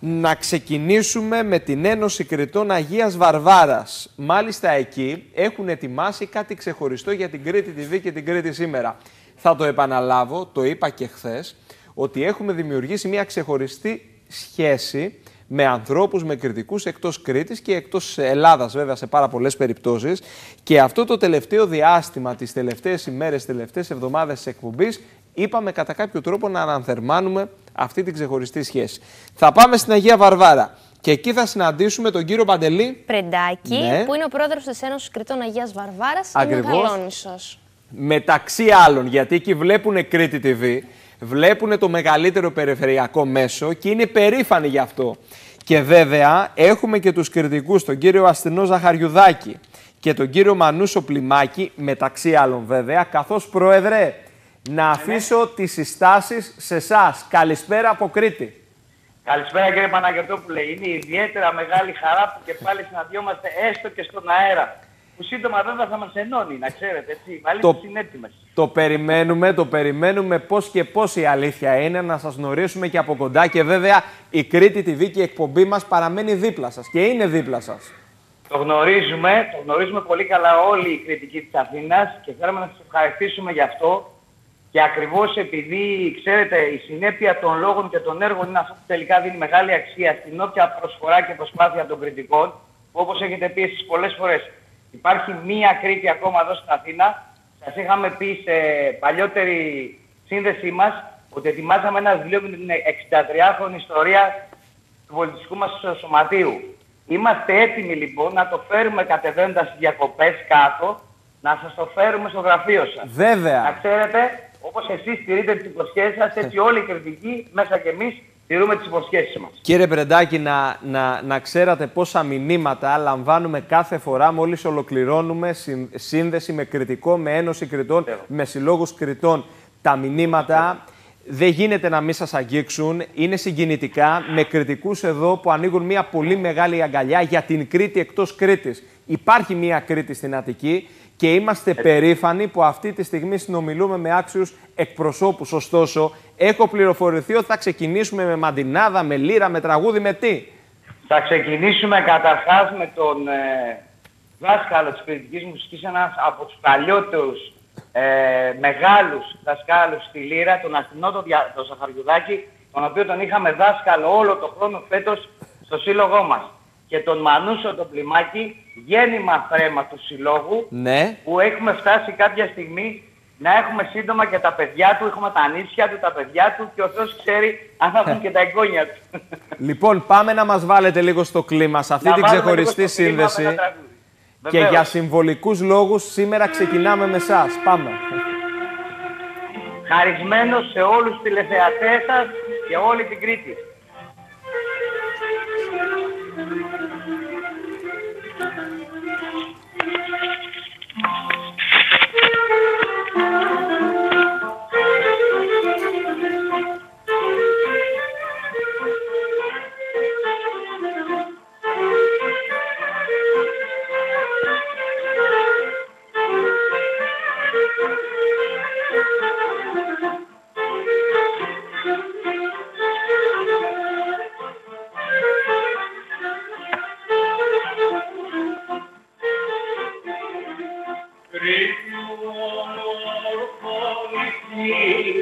να ξεκινήσουμε με την Ένωση Κρητών Αγίας Βαρβάρας. Μάλιστα εκεί έχουν ετοιμάσει κάτι ξεχωριστό για την Κρήτη TV και την Κρήτη σήμερα. Θα το επαναλάβω, το είπα και χθες, ότι έχουμε δημιουργήσει μια ξεχωριστή σχέση με ανθρώπους, με κριτικούς εκτός Κρήτης και εκτός Ελλάδας βέβαια σε πάρα πολλές περιπτώσεις και αυτό το τελευταίο διάστημα, τις τελευταίες ημέρες, τις τελευταίες εβδομάδες της εκπομπής είπαμε κατά κάποιο τρόπο να αναθερμάνουμε αυτή την ξεχωριστή σχέση. Θα πάμε στην Αγία Βαρβάρα. Και εκεί θα συναντήσουμε τον κύριο Παντελή Πρεντάκη, Ναι. που είναι ο πρόεδρος της Ένωσης Κρητών Αγίας Βαρβάρας. Ακριβώς. Είναι Καλόνισσος. μεταξύ άλλων, γιατί εκεί βλέπουν Κρήτη TV, βλέπουν το μεγαλύτερο περιφερειακό μέσο και είναι περήφανοι γι' αυτό. Και βέβαια έχουμε και τους κριτικούς, τον κύριο Αστυνό Ζαχαριουδάκη και τον κύριο Μανούσο Πλημάκη, μεταξύ άλλων βέβαια, καθώς πρόεδρε, να αφήσω τις συστάσεις σε εσάς. Καλησπέρα από Κρήτη. Καλησπέρα κύριε Παναγιωτόπουλε. Είναι ιδιαίτερα μεγάλη χαρά που και πάλι συναντιόμαστε έστω και στον αέρα. Που σύντομα βέβαια θα μας ενώνει, να ξέρετε, έτσι. Οι Το- το... είναι έτοιμες. Το περιμένουμε, το περιμένουμε πώς και πώς η αλήθεια είναι, να σας γνωρίσουμε και από κοντά και βέβαια η Κρήτη TV και η εκπομπή μας παραμένει δίπλα σας και είναι δίπλα σας. Το γνωρίζουμε, το γνωρίζουμε πολύ καλά όλοι οι κριτικοί της Αθήνας και θέλουμε να σας ευχαριστήσουμε γι' αυτό. Και ακριβώς επειδή, ξέρετε, η συνέπεια των λόγων και των έργων είναι αυτό που τελικά δίνει μεγάλη αξία στην όποια προσφορά και προσπάθεια των κριτικών, που όπως έχετε πει εσείς πολλές φορές, υπάρχει μία Κρήτη ακόμα εδώ στην Αθήνα. Σας είχαμε πει σε παλιότερη σύνδεσή μας ότι ετοιμάζαμε ένα βιβλίο με την 63χρονη ιστορία του πολιτιστικού μας σωματείου. Είμαστε έτοιμοι λοιπόν να το φέρουμε κατεβαίνοντας στις διακοπές κάτω, να σας το φέρουμε στο γραφείο σας. Να Βέβαια, ξέρετε, όπως εσείς τηρείτε τις υποσχέσεις σας, έτσι όλοι οι κριτικοί, μέσα και εμείς, τηρούμε τις υποσχέσεις μας. κύριε Πρεντάκη, να, να, να ξέρατε πόσα μηνύματα λαμβάνουμε κάθε φορά μόλις ολοκληρώνουμε συν- σύνδεση με κριτικό, με ένωση κριτών, με συλλόγους κριτών. Τα μηνύματα δεν γίνεται να μην σας αγγίξουν, είναι συγκινητικά με κριτικούς εδώ που ανοίγουν μια πολύ μεγάλη αγκαλιά για την Κρήτη εκτός Κρήτης. Υπάρχει μια Κρήτη στην Αττική και είμαστε περήφανοι που αυτή τη στιγμή συνομιλούμε με άξιους εκπροσώπους. Ωστόσο, έχω πληροφορηθεί ότι θα ξεκινήσουμε με μαντινάδα, με λύρα, με τραγούδι, με τι; Θα ξεκινήσουμε καταρχάς με τον ε, δάσκαλο της κριτικής μουσικής, ένας από τους παλιότερους ε, μεγάλους δασκάλους στη Λύρα, τον Αστυνό τον, Δια- τον Σαχαριουδάκη, τον οποίο τον είχαμε δάσκαλο όλο το χρόνο φέτος στο σύλλογό μας. Και τον Μανούσο τον Πλημάκη, γέννημα φρέμα του συλλόγου, Ναι. που έχουμε φτάσει κάποια στιγμή να έχουμε σύντομα και τα παιδιά του, έχουμε τα ανήσια του, τα παιδιά του και ο Θεός ξέρει αν θα έχουν και τα εγγόνια του. Λοιπόν, πάμε να μας βάλετε λίγο στο κλίμα σε αυτή Να την βάλουμε ξεχωριστή λίγο στο κλίμα με σύνδεση. ένα τραγούδι. Και Βεβαίως. για συμβολικούς λόγους σήμερα ξεκινάμε με εσά. Πάμε. Χαρισμένος σε όλους τους τηλεθεατές σας και όλη την Κρήτη. Great you are, holy me.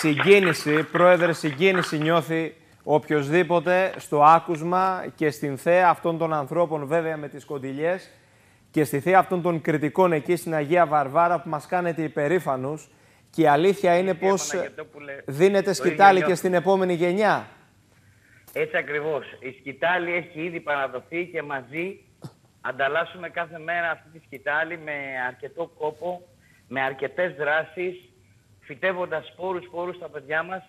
Συγκίνηση, πρόεδρε, συγκίνηση νιώθει οποιοδήποτε στο άκουσμα και στην θέα αυτών των ανθρώπων βέβαια με τις κοντιλιές και στη θέα αυτών των κριτικών εκεί στην Αγία Βαρβάρα που μας κάνετε υπερήφανους και η αλήθεια είναι πως δίνετε σκητάλη και στην επόμενη γενιά. Έτσι ακριβώς. Η σκητάλη έχει ήδη παραδοθεί και μαζί ανταλλάσσουμε κάθε μέρα αυτή τη σκητάλη με αρκετό κόπο, με αρκετές δράσεις, φυτεύοντας σπόρους, σπόρους στα παιδιά μας,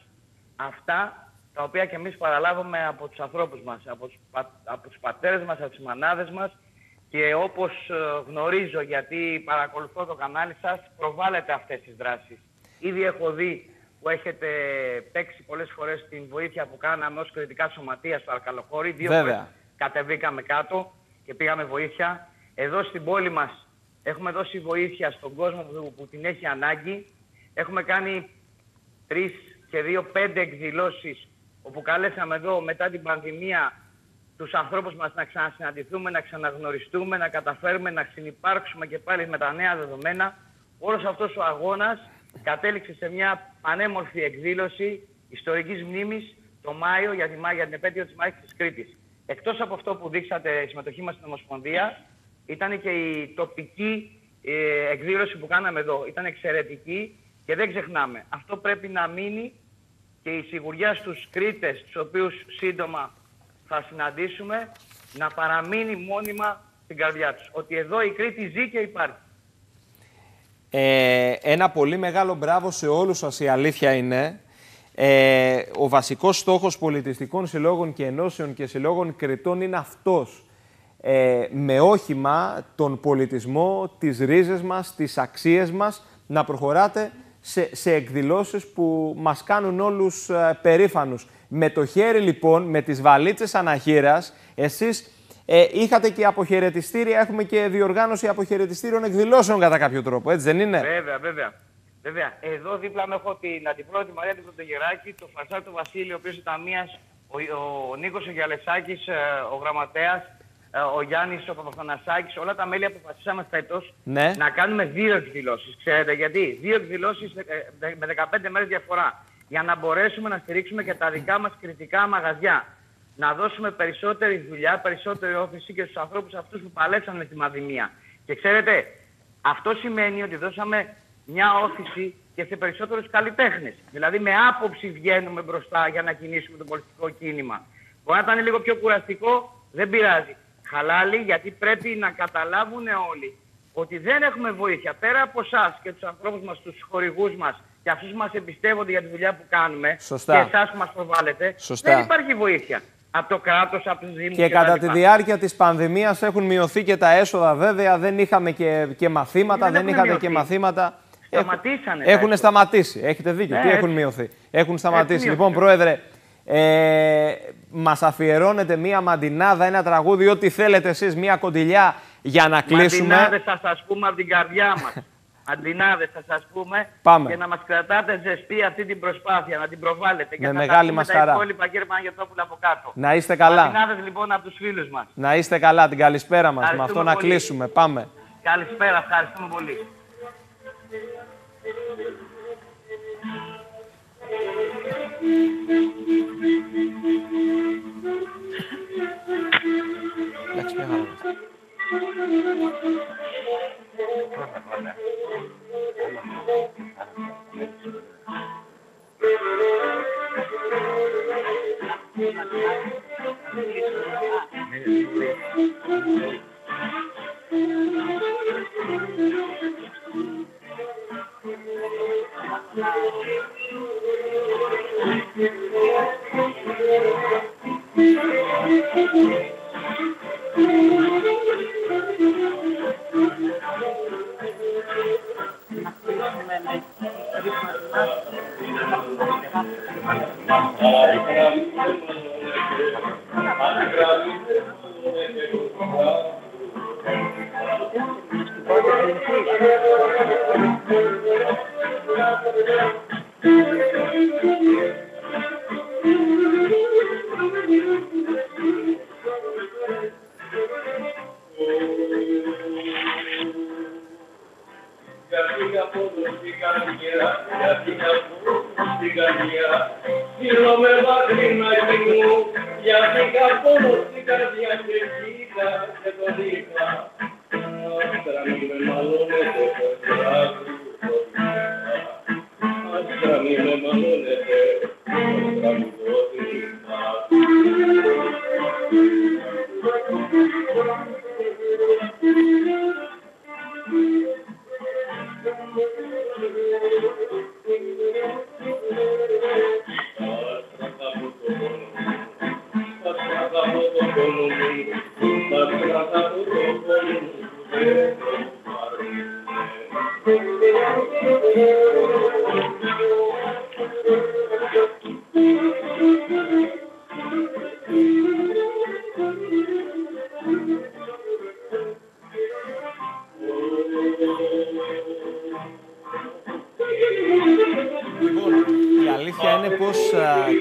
αυτά τα οποία και εμείς παραλάβουμε από τους ανθρώπους μας, από τους, από τους πατέρες μας, από τις μανάδες μας και όπως ε, γνωρίζω γιατί παρακολουθώ το κανάλι σας, προβάλλετε αυτές τις δράσεις. Ήδη έχω δει που έχετε παίξει πολλές φορές την βοήθεια που κάναμε ως κριτικά σωματεία στο Αρκαλοχώρι. Δύο φορές κατεβήκαμε κάτω και πήγαμε βοήθεια. Εδώ στην πόλη μας έχουμε δώσει βοήθεια στον κόσμο που, που την έχει ανάγκη. Έχουμε κάνει τρεις και δύο πέντε εκδηλώσεις όπου καλέσαμε εδώ μετά την πανδημία τους ανθρώπους μας να ξανασυναντηθούμε, να ξαναγνωριστούμε, να καταφέρουμε να συνεπάρξουμε και πάλι με τα νέα δεδομένα. Όλος αυτός ο αγώνας κατέληξε σε μια πανέμορφη εκδήλωση ιστορικής μνήμης το Μάιο για, τη, για την επέτειο της Μάχης της Κρήτης. Εκτός από αυτό που δείξατε η συμμετοχή μας στην Ομοσπονδία, ήταν και η τοπική ε, εκδήλωση που κάναμε εδώ. Ήταν εξαιρετική και δεν ξεχνάμε. Αυτό πρέπει να μείνει και η σιγουριά στους Κρήτες, τους οποίους σύντομα θα συναντήσουμε, να παραμείνει μόνιμα στην καρδιά τους. Ότι εδώ η Κρήτη ζει και υπάρχει. Ε, ένα πολύ μεγάλο μπράβο σε όλους σας η αλήθεια είναι. Ε, ο βασικός στόχος πολιτιστικών συλλόγων και ενώσεων και συλλόγων κριτών είναι αυτός. Ε, με όχημα τον πολιτισμό, τις ρίζες μας, τις αξίες μας, να προχωράτε σε, σε εκδηλώσεις που μας κάνουν όλους ε, περήφανους. Με το χέρι λοιπόν, με τις βαλίτσες αναχείρας, εσείς ε, είχατε και αποχαιρετιστήρια, έχουμε και διοργάνωση αποχαιρετιστήριων εκδηλώσεων κατά κάποιο τρόπο, έτσι δεν είναι; Βέβαια, βέβαια. Βέβαια. Εδώ δίπλα μου έχω την αντιπρόεδρη Μαρία του Πρωτογεράκη, το Φασάτο Βασίλειο, ο οποίος ήταν μίας, ο, ο, ο Νίκος ο Γιαλεσάκης, ε, ο γραμματέας, ε, ο Γιάννης, ο Παπαθανασάκης, όλα τα μέλη αποφασίσαμε φέτος ναι. να κάνουμε δύο εκδηλώσεις. Ξέρετε γιατί. Δύο εκδηλώσεις με 15 μέρες διαφορά. Για να μπορέσουμε να στηρίξουμε και τα δικά μας κριτικά μαγαζιά. Να δώσουμε περισσότερη δουλειά, περισσότερη όφηση και στους ανθρώπους αυτούς που παλέψαν με τη μαδημία. Και ξέρετε, αυτό σημαίνει ότι δώσαμε μια όθηση και σε περισσότερους καλλιτέχνες. Δηλαδή με άποψη βγαίνουμε μπροστά για να κινήσουμε το πολιτικό κίνημα. Μπορεί να ήταν λίγο πιο κουραστικό, δεν πειράζει χαλάλι γιατί πρέπει να καταλάβουν όλοι ότι δεν έχουμε βοήθεια. Πέρα από εσάς και τους ανθρώπους μας, τους χορηγούς μας και αυτούς που μας εμπιστεύονται για τη δουλειά που κάνουμε Σωστά. και εσάς που μας προβάλλετε, Σωστά. δεν υπάρχει βοήθεια. Από το κράτος, από τους Δήμους και, και κατά τη διάρκεια της πανδημίας έχουν μειωθεί και τα έσοδα βέβαια, δεν είχαμε και, και μαθήματα, δεν, δεν είχατε και μαθήματα. Σταματήσανε. Έχουν σταματήσει. Έχετε δίκιο. Ναι, Τι έχουν μειωθεί; Έχουν σταματήσει. λοιπόν, Πρόεδρε, ε, μας αφιερώνετε μία μαντινάδα, ένα τραγούδι, ό,τι θέλετε εσείς, μία κοντιλιά για να κλείσουμε. Μαντινάδες θα σας πούμε από την καρδιά μας. Αντινάδες θα σας πούμε Πάμε. και να μας κρατάτε ζεστή αυτή την προσπάθεια, να την προβάλλετε. Με μεγάλη μας χαρά. τα υπόλοιπα κύριε Παναγιωτόπουλα από κάτω. Να είστε καλά. Αντινάδες λοιπόν από τους φίλους μας. Να είστε καλά, την καλησπέρα μας. Με αυτό να κλείσουμε. Πάμε. Καλησπέρα, ευχαριστούμε πολύ. Εντάξει, μια χαρά. Thank you.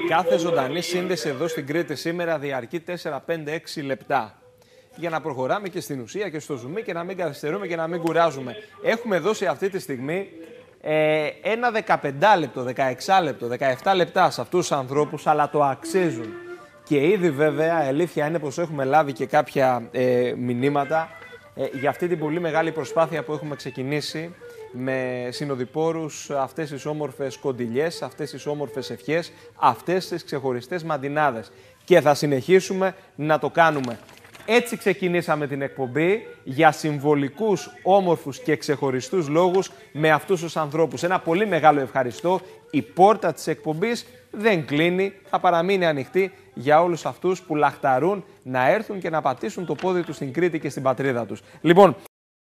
Κάθε ζωντανή σύνδεση εδώ στην Κρήτη σήμερα διαρκεί 4, 5, 6 λεπτά. Για να προχωράμε και στην ουσία και στο ζουμί και να μην καθυστερούμε και να μην κουράζουμε. Έχουμε δώσει αυτή τη στιγμή ε, ένα 15 λεπτό, 16 λεπτό, 17 λεπτά σε αυτούς τους ανθρώπους, αλλά το αξίζουν. Και ήδη βέβαια, η αλήθεια είναι πως έχουμε λάβει και κάποια ε, μηνύματα ε, για αυτή την πολύ μεγάλη προσπάθεια που έχουμε ξεκινήσει με συνοδοιπόρους αυτές τις όμορφες κοντιλιές, αυτές τις όμορφες ευχές, αυτές τις ξεχωριστές μαντινάδες. Και θα συνεχίσουμε να το κάνουμε. Έτσι ξεκινήσαμε την εκπομπή για συμβολικούς, όμορφους και ξεχωριστούς λόγους με αυτούς τους ανθρώπους. Ένα πολύ μεγάλο ευχαριστώ. Η πόρτα της εκπομπής δεν κλείνει, θα παραμείνει ανοιχτή για όλους αυτούς που λαχταρούν να έρθουν και να πατήσουν το πόδι τους στην Κρήτη και στην πατρίδα τους. Λοιπόν,